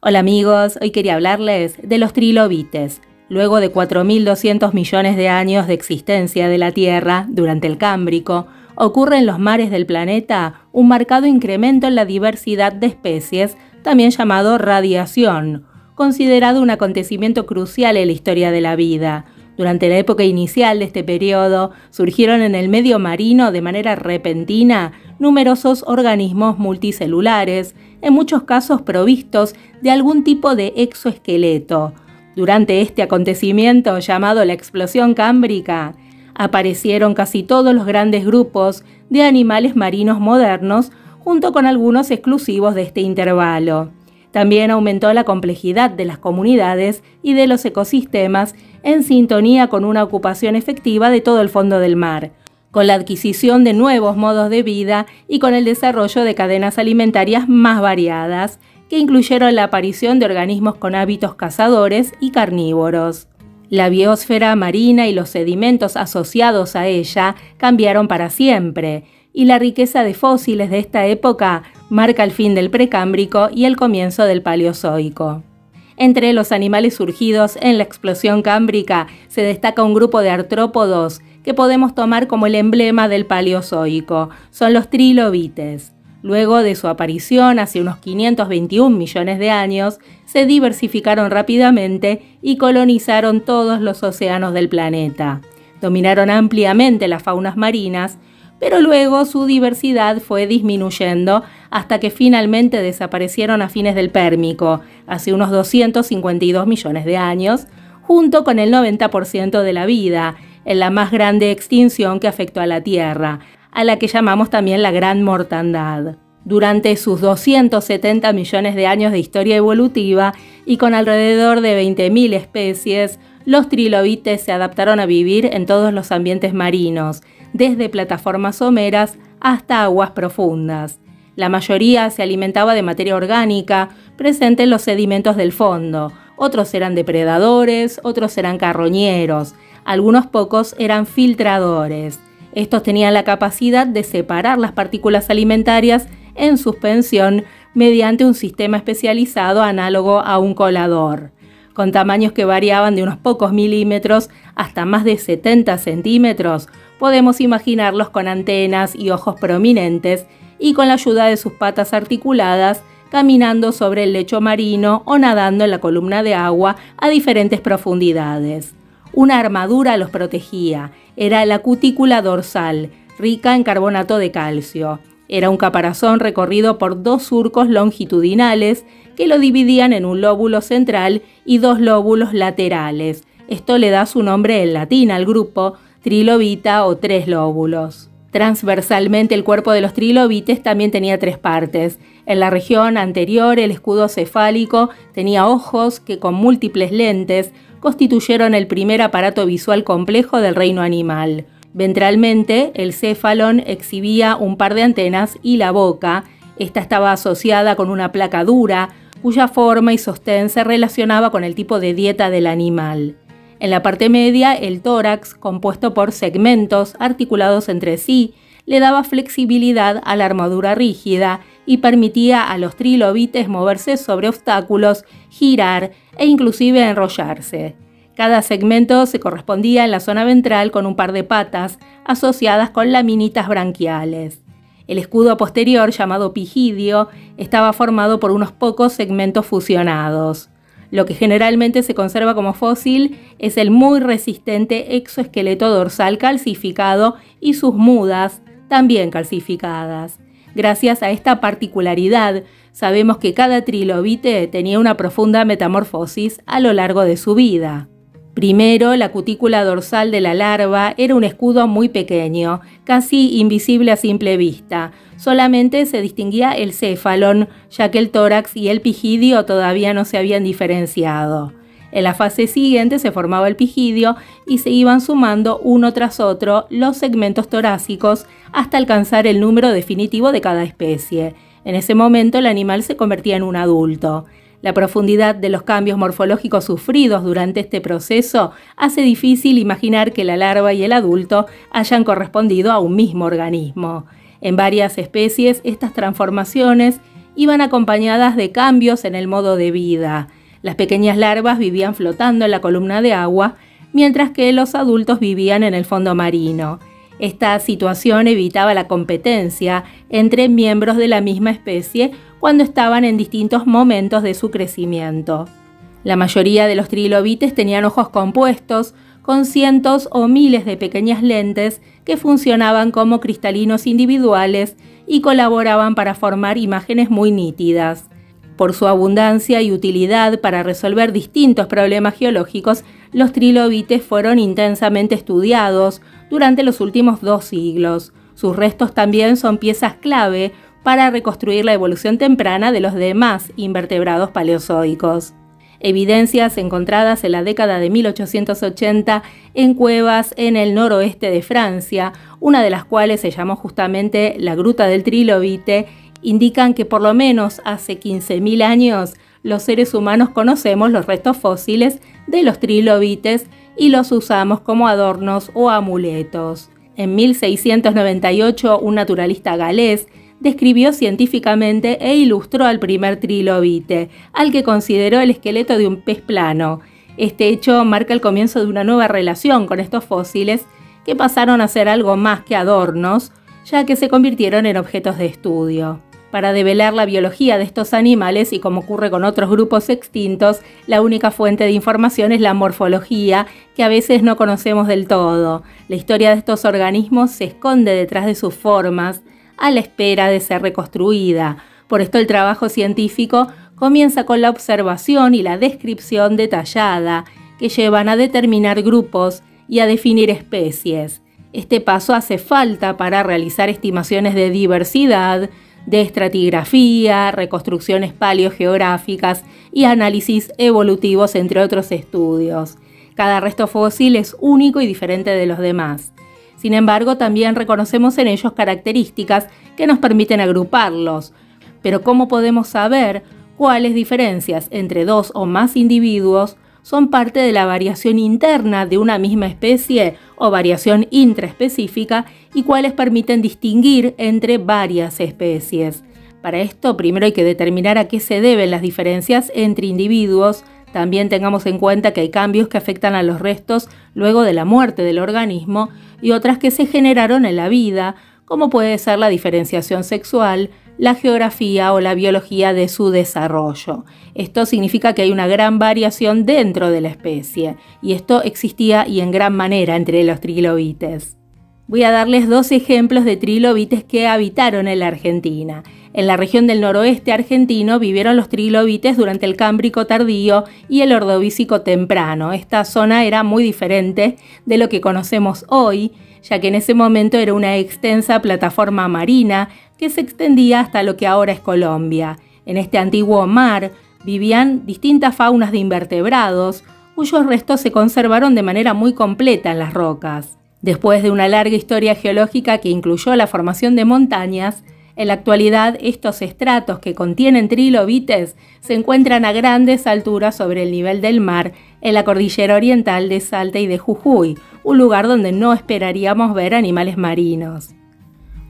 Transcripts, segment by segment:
Hola amigos, hoy quería hablarles de los trilobites. Luego de 4.200 millones de años de existencia de la Tierra durante el Cámbrico, ocurre en los mares del planeta un marcado incremento en la diversidad de especies, también llamado radiación, considerado un acontecimiento crucial en la historia de la vida. Durante la época inicial de este periodo, surgieron en el medio marino de manera repentina numerosos organismos multicelulares, en muchos casos provistos de algún tipo de exoesqueleto. Durante este acontecimiento llamado la explosión cámbrica, aparecieron casi todos los grandes grupos de animales marinos modernos, junto con algunos exclusivos de este intervalo. También aumentó la complejidad de las comunidades y de los ecosistemas en sintonía con una ocupación efectiva de todo el fondo del mar, con la adquisición de nuevos modos de vida y con el desarrollo de cadenas alimentarias más variadas, que incluyeron la aparición de organismos con hábitos cazadores y carnívoros. La biosfera marina y los sedimentos asociados a ella cambiaron para siempre, y la riqueza de fósiles de esta época marca el fin del precámbrico y el comienzo del paleozoico. Entre los animales surgidos en la explosión cámbrica se destaca un grupo de artrópodos que podemos tomar como el emblema del Paleozoico, son los trilobites. Luego de su aparición hace unos 521 millones de años, se diversificaron rápidamente y colonizaron todos los océanos del planeta. Dominaron ampliamente las faunas marinas, pero luego su diversidad fue disminuyendo hasta que finalmente desaparecieron a fines del Pérmico, hace unos 252 millones de años, junto con el 90% de la vida, en la más grande extinción que afectó a la Tierra, a la que llamamos también la Gran Mortandad. Durante sus 270 millones de años de historia evolutiva y con alrededor de 20.000 especies, los trilobites se adaptaron a vivir en todos los ambientes marinos, desde plataformas someras hasta aguas profundas. La mayoría se alimentaba de materia orgánica presente en los sedimentos del fondo, otros eran depredadores, otros eran carroñeros, algunos pocos eran filtradores. Estos tenían la capacidad de separar las partículas alimentarias en suspensión mediante un sistema especializado análogo a un colador. Con tamaños que variaban de unos pocos milímetros hasta más de 70 centímetros, podemos imaginarlos con antenas y ojos prominentes y con la ayuda de sus patas articuladas caminando sobre el lecho marino o nadando en la columna de agua a diferentes profundidades. Una armadura los protegía, era la cutícula dorsal, rica en carbonato de calcio. Era un caparazón recorrido por dos surcos longitudinales que lo dividían en un lóbulo central y dos lóbulos laterales. Esto le da su nombre en latín al grupo, trilobita o tres lóbulos. Transversalmente el cuerpo de los trilobites también tenía tres partes. En la región anterior el escudo cefálico tenía ojos que con múltiples lentes constituyeron el primer aparato visual complejo del reino animal. Ventralmente, el céfalon exhibía un par de antenas y la boca. Esta estaba asociada con una placa dura, cuya forma y sostén se relacionaba con el tipo de dieta del animal. En la parte media, el tórax, compuesto por segmentos articulados entre sí, le daba flexibilidad a la armadura rígida y permitía a los trilobites moverse sobre obstáculos, girar e inclusive enrollarse. Cada segmento se correspondía en la zona ventral con un par de patas asociadas con laminitas branquiales. El escudo posterior, llamado pigidio, estaba formado por unos pocos segmentos fusionados. Lo que generalmente se conserva como fósil es el muy resistente exoesqueleto dorsal calcificado y sus mudas, también calcificadas. Gracias a esta particularidad, sabemos que cada trilobite tenía una profunda metamorfosis a lo largo de su vida. Primero, la cutícula dorsal de la larva era un escudo muy pequeño, casi invisible a simple vista. Solamente se distinguía el céfalon, ya que el tórax y el pigidio todavía no se habían diferenciado. En la fase siguiente se formaba el pigidio y se iban sumando uno tras otro los segmentos torácicos hasta alcanzar el número definitivo de cada especie. En ese momento el animal se convertía en un adulto. La profundidad de los cambios morfológicos sufridos durante este proceso hace difícil imaginar que la larva y el adulto hayan correspondido a un mismo organismo. En varias especies estas transformaciones iban acompañadas de cambios en el modo de vida. Las pequeñas larvas vivían flotando en la columna de agua, mientras que los adultos vivían en el fondo marino. Esta situación evitaba la competencia entre miembros de la misma especie cuando estaban en distintos momentos de su crecimiento. La mayoría de los trilobites tenían ojos compuestos, con cientos o miles de pequeñas lentes que funcionaban como cristalinos individuales y colaboraban para formar imágenes muy nítidas. Por su abundancia y utilidad para resolver distintos problemas geológicos, los trilobites fueron intensamente estudiados durante los últimos dos siglos. Sus restos también son piezas clave para reconstruir la evolución temprana de los demás invertebrados paleozoicos evidencias encontradas en la década de 1880 en cuevas en el noroeste de Francia, una de las cuales se llamó justamente la Gruta del Trilobite, indican que por lo menos hace 15.000 años los seres humanos conocemos los restos fósiles de los trilobites y los usamos como adornos o amuletos. En 1698, un naturalista galés describió científicamente e ilustró al primer trilobite, al que consideró el esqueleto de un pez plano. Este hecho marca el comienzo de una nueva relación con estos fósiles que pasaron a ser algo más que adornos, ya que se convirtieron en objetos de estudio. Para develar la biología de estos animales y como ocurre con otros grupos extintos, la única fuente de información es la morfología, que a veces no conocemos del todo. La historia de estos organismos se esconde detrás de sus formas, a la espera de ser reconstruida. Por esto el trabajo científico comienza con la observación y la descripción detallada, que llevan a determinar grupos y a definir especies. Este paso hace falta para realizar estimaciones de diversidad, de estratigrafía, reconstrucciones paleogeográficas y análisis evolutivos, entre otros estudios. Cada resto fósil es único y diferente de los demás. Sin embargo, también reconocemos en ellos características que nos permiten agruparlos. Pero ¿cómo podemos saber cuáles diferencias entre dos o más individuos son parte de la variación interna de una misma especie o variación intraespecífica y cuáles permiten distinguir entre varias especies? Para esto, primero hay que determinar a qué se deben las diferencias entre individuos, también tengamos en cuenta que hay cambios que afectan a los restos luego de la muerte del organismo y otras que se generaron en la vida, como puede ser la diferenciación sexual, la geografía o la biología de su desarrollo. Esto significa que hay una gran variación dentro de la especie, y esto existía y en gran manera entre los trilobites. Voy a darles dos ejemplos de trilobites que habitaron en la Argentina. En la región del noroeste argentino vivieron los trilobites durante el Cámbrico tardío y el Ordovícico temprano. Esta zona era muy diferente de lo que conocemos hoy, ya que en ese momento era una extensa plataforma marina que se extendía hasta lo que ahora es Colombia. En este antiguo mar vivían distintas faunas de invertebrados, cuyos restos se conservaron de manera muy completa en las rocas. Después de una larga historia geológica que incluyó la formación de montañas, en la actualidad, estos estratos que contienen trilobites se encuentran a grandes alturas sobre el nivel del mar en la cordillera oriental de Salta y de Jujuy, un lugar donde no esperaríamos ver animales marinos.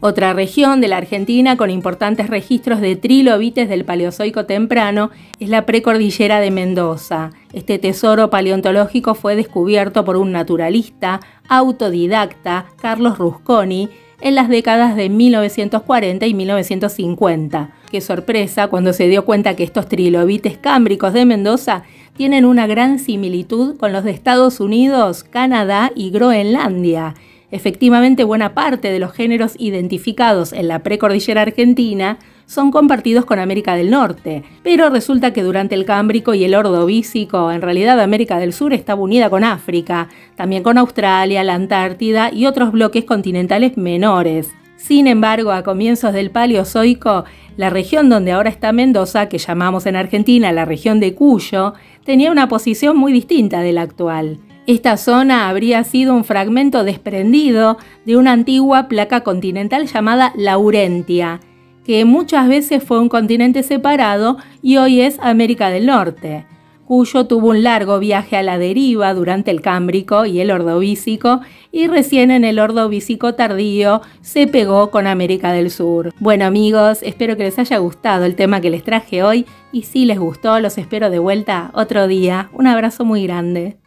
Otra región de la Argentina con importantes registros de trilobites del Paleozoico temprano es la precordillera de Mendoza. Este tesoro paleontológico fue descubierto por un naturalista autodidacta, Carlos Rusconi, en las décadas de 1940 y 1950. Qué sorpresa cuando se dio cuenta que estos trilobites cámbricos de Mendoza tienen una gran similitud con los de Estados Unidos, Canadá y Groenlandia. Efectivamente, buena parte de los géneros identificados en la precordillera argentina son compartidos con América del Norte, pero resulta que durante el Cámbrico y el Ordovícico, en realidad América del Sur estaba unida con África, también con Australia, la Antártida y otros bloques continentales menores. Sin embargo, a comienzos del Paleozoico, la región donde ahora está Mendoza, que llamamos en Argentina la región de Cuyo, tenía una posición muy distinta de la actual. Esta zona habría sido un fragmento desprendido de una antigua placa continental llamada Laurentia, que muchas veces fue un continente separado y hoy es América del Norte. Cuyo tuvo un largo viaje a la deriva durante el Cámbrico y el Ordovícico, y recién en el Ordovícico tardío se pegó con América del Sur. Bueno amigos, espero que les haya gustado el tema que les traje hoy, y si les gustó, los espero de vuelta otro día. Un abrazo muy grande.